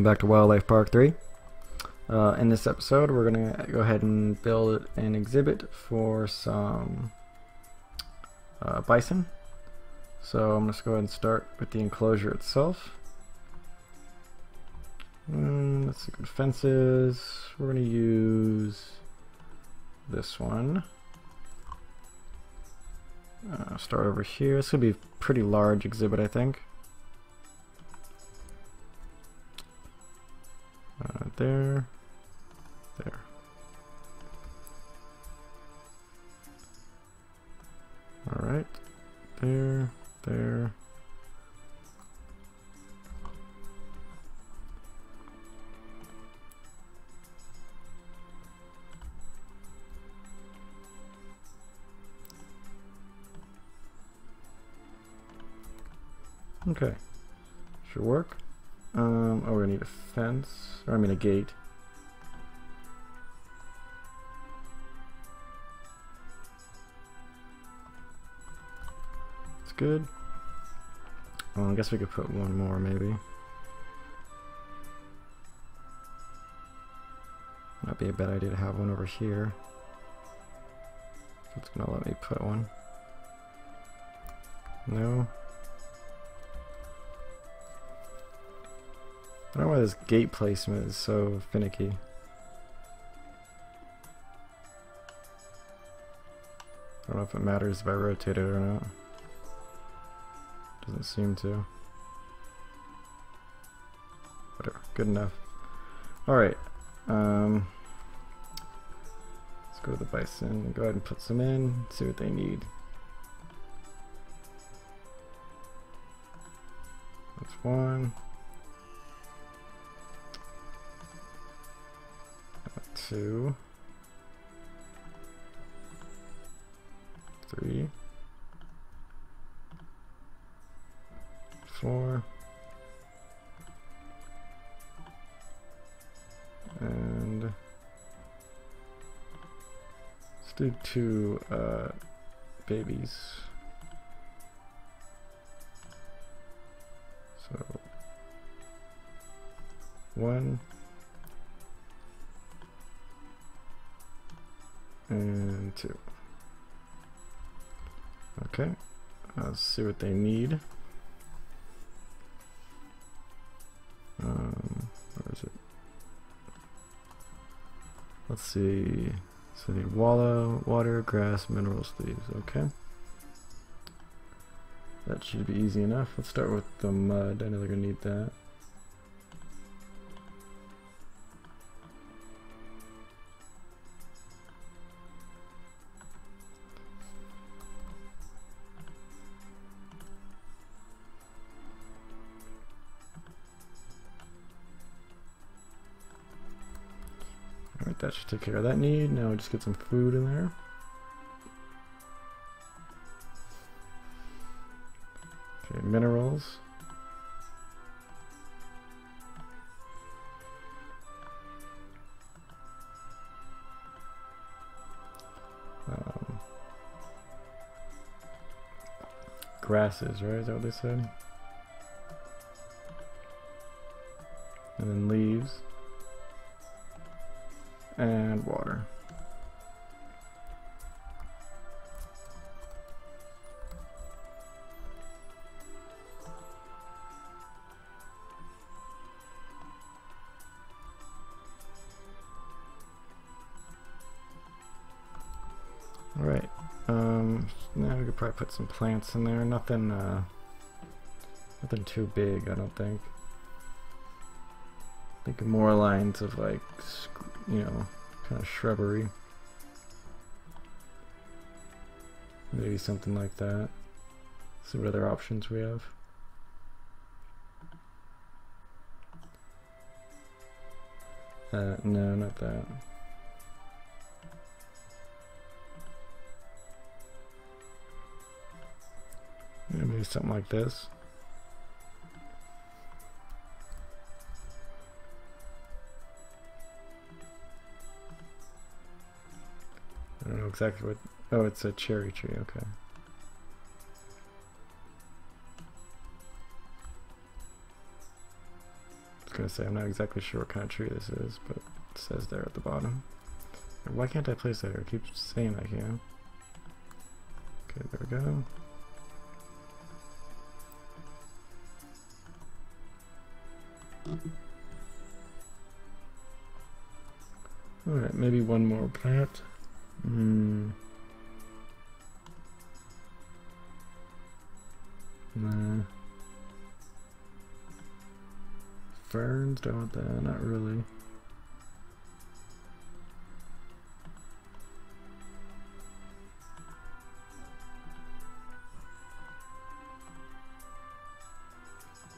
Welcome back to Wildlife Park 3. Uh, in this episode, we're going to go ahead and build an exhibit for some uh, bison. So I'm going to go ahead and start with the enclosure itself. Mm, let's see, fences. We're going to use this one. Uh, start over here. This would be a pretty large exhibit, I think. There, there. All right, fence, or I mean a gate. It's good. Well, I guess we could put one more, maybe. Might be a bad idea to have one over here. It's gonna let me put one. No. I don't know why this gate placement is so finicky. I don't know if it matters if I rotate it or not. Doesn't seem to. Whatever, good enough. Alright, um, let's go to the bison and go ahead and put some in, see what they need. That's one. Two, three, four, and let's do two uh, babies. So one. And two. Okay, let's see what they need. Um, where is it? Let's see. So they need wallow, water, grass, minerals, leaves. Okay. That should be easy enough. Let's start with the mud. I know they're gonna need that. That should take care of that need. Now just get some food in there. Okay, minerals. Um, grasses, right? Is that what they said? And then leaves and water. Alright, um, now we could probably put some plants in there, nothing, uh, nothing too big, I don't think. Think more lines of like you know, kind of shrubbery. Maybe something like that. See what other options we have. Uh, no, not that. Maybe something like this. Exactly what... Oh, it's a cherry tree, okay. I was gonna say I'm not exactly sure what kind of tree this is, but it says there at the bottom. Why can't I place that here? I keep saying I can. Okay, there we go. Alright, maybe one more plant. Hmm. Nah. Ferns, don't want that, not really.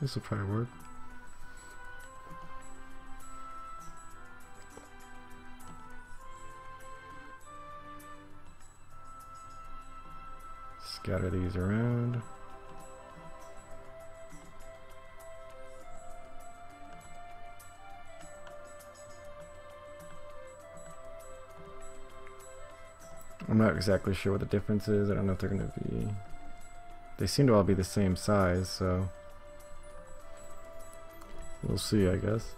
This will probably work. Scatter these around. I'm not exactly sure what the difference is. I don't know if they're going to be... They seem to all be the same size, so... We'll see, I guess.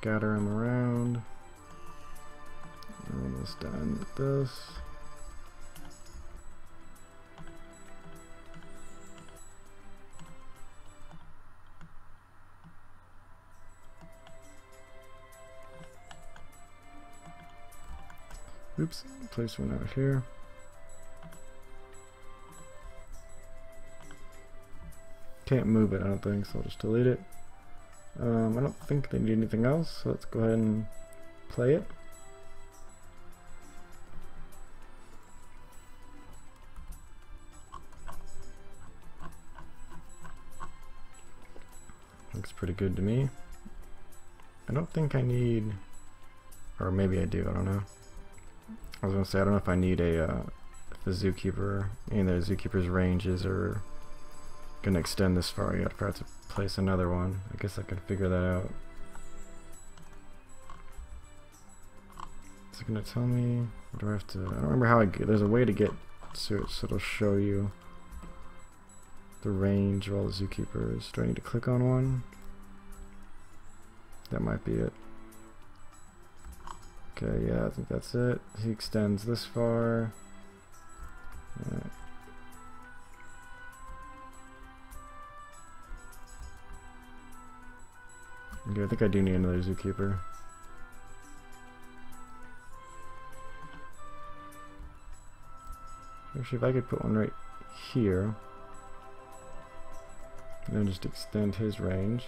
Scatter them around. Almost done with this. Oops, place one out here. Can't move it, I don't think, so I'll just delete it. Um, I don't think they need anything else, so let's go ahead and play it. Looks pretty good to me. I don't think I need, or maybe I do, I don't know. I was gonna say, I don't know if I need a, uh, the zookeeper, of the zookeeper's ranges are gonna extend this far yet, if have to place another one. I guess I can figure that out. Is it gonna tell me, or do I have to, I don't remember how I get, there's a way to get to it, so it'll show you the range of all the zookeepers. Do I need to click on one? That might be it. Okay, yeah, I think that's it. He extends this far. Okay, I think I do need another zookeeper. Actually, if I could put one right here, and then just extend his range.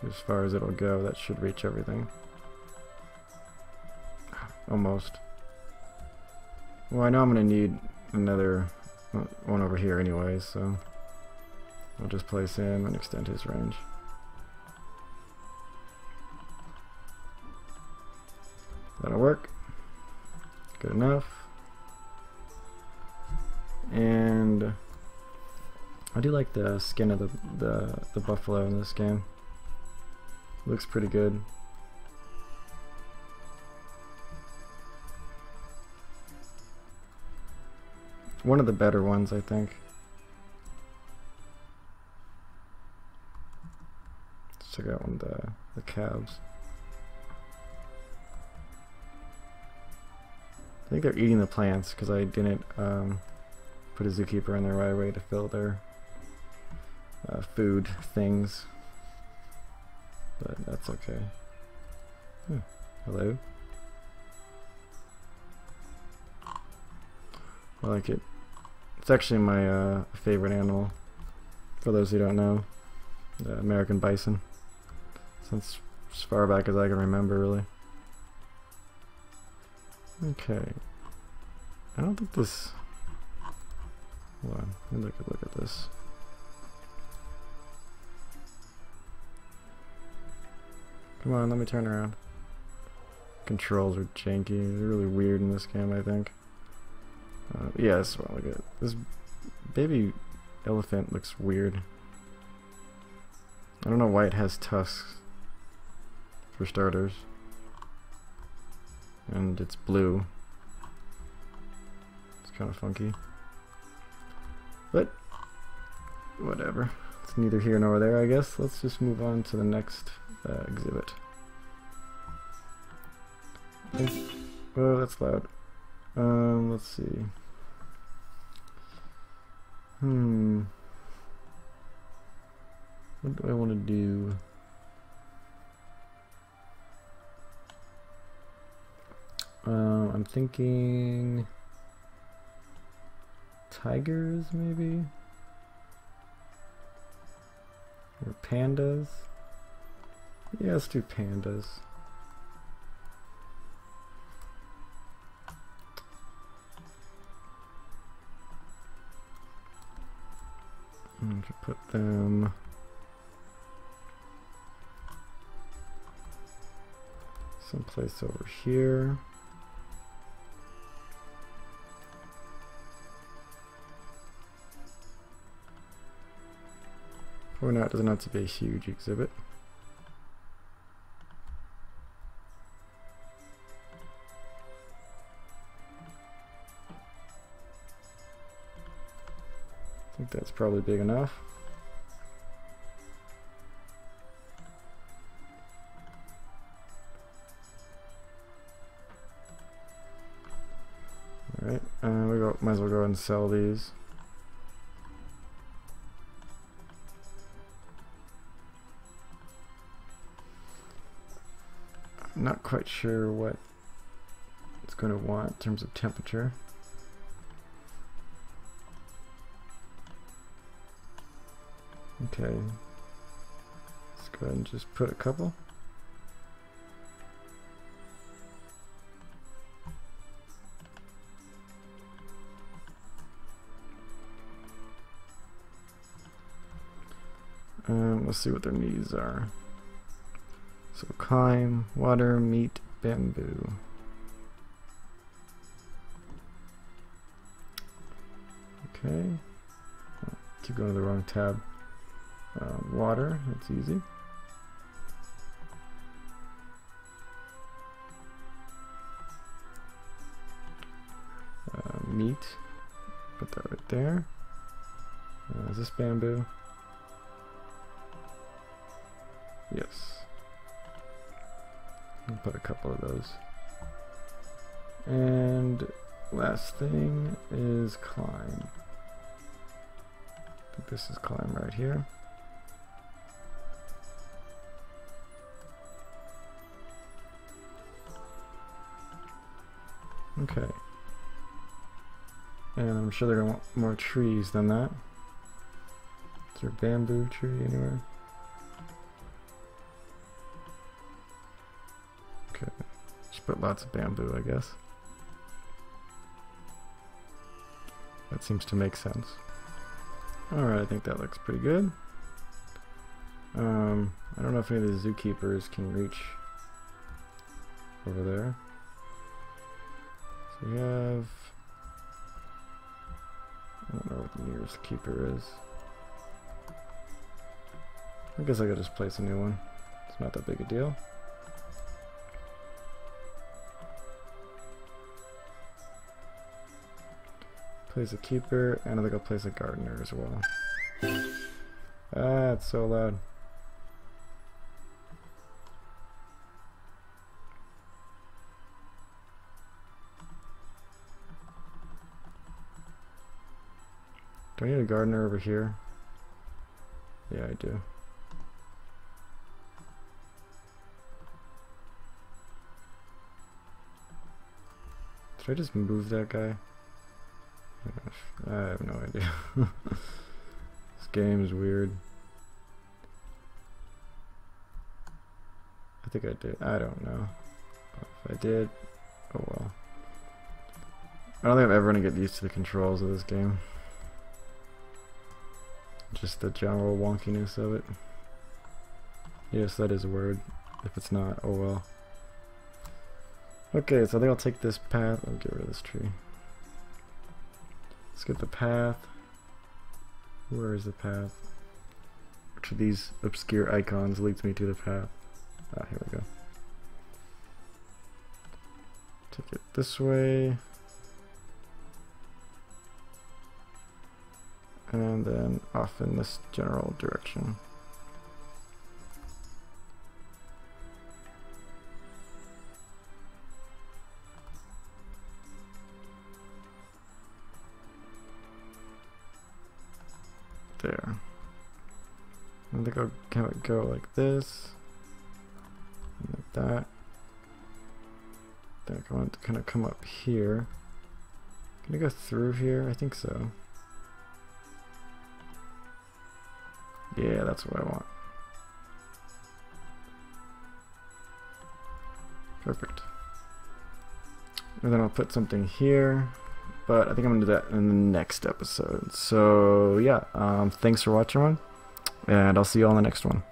To as far as it'll go, that should reach everything. Almost. Well, I know I'm going to need another one over here anyway, so I'll just place him and extend his range. That'll work. Good enough. And I do like the skin of the, the, the buffalo in this game. Looks pretty good. One of the better ones, I think. Check out one of the, the calves. I think they're eating the plants because I didn't um, put a zookeeper in there right away to fill their uh, food things. But that's okay. Hmm. Hello? I like it. It's actually my uh, favorite animal. For those who don't know, the American bison. Since as far back as I can remember, really. Okay. I don't think this... Hold on, let me look at, look at this. Come on, let me turn around. Controls are janky. They're really weird in this game, I think. Uh, yeah, look at. This baby elephant looks weird. I don't know why it has tusks, for starters. And it's blue. It's kind of funky. But, whatever. It's neither here nor there, I guess. Let's just move on to the next uh, exhibit. Oh, that's loud. Um, let's see. Hmm. What do I want to do? Uh, I'm thinking tigers, maybe? Or pandas? Yeah, let's do pandas. And to put them someplace over here. Or not, doesn't have to be a huge exhibit. I think that's probably big enough. Alright, uh, we go, might as well go and sell these. Not quite sure what it's going to want in terms of temperature. Okay, let's go ahead and just put a couple. Um, let's see what their needs are. So climb, water, meat, bamboo. Okay. Keep going to the wrong tab. Um, water, that's easy. Uh, meat, put that right there. Uh, is this bamboo? Yes. I'll put a couple of those. And last thing is climb. I think this is climb right here. Okay. And I'm sure they're gonna want more trees than that. Is there a bamboo tree anywhere? Put lots of bamboo, I guess. That seems to make sense. Alright, I think that looks pretty good. Um, I don't know if any of the zookeepers can reach over there. So we have... I don't know what the nearest keeper is. I guess I could just place a new one. It's not that big a deal. Place a keeper, and I think I'll place a gardener as well. Ah, it's so loud. Do I need a gardener over here? Yeah, I do. Did I just move that guy? I have no idea. this game is weird. I think I did. I don't know. If I did, oh well. I don't think I'm ever going to get used to the controls of this game. Just the general wonkiness of it. Yes, that is a word. If it's not, oh well. Okay, so I think I'll take this path. I'll get rid of this tree. Let's get the path. Where is the path? Which of these obscure icons leads me to the path? Ah, here we go. Take it this way. And then off in this general direction. I think I'll have it go like this, like that. Then I want to kind of come up here. Can I go through here? I think so. Yeah, that's what I want. Perfect. And then I'll put something here but I think I'm gonna do that in the next episode. So yeah, um, thanks for watching one, and I'll see you all in the next one.